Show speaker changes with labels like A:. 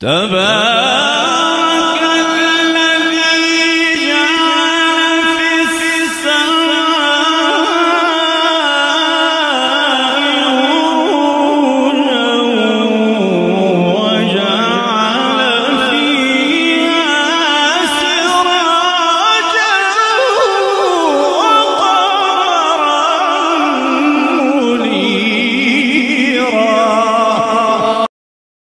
A: تبارك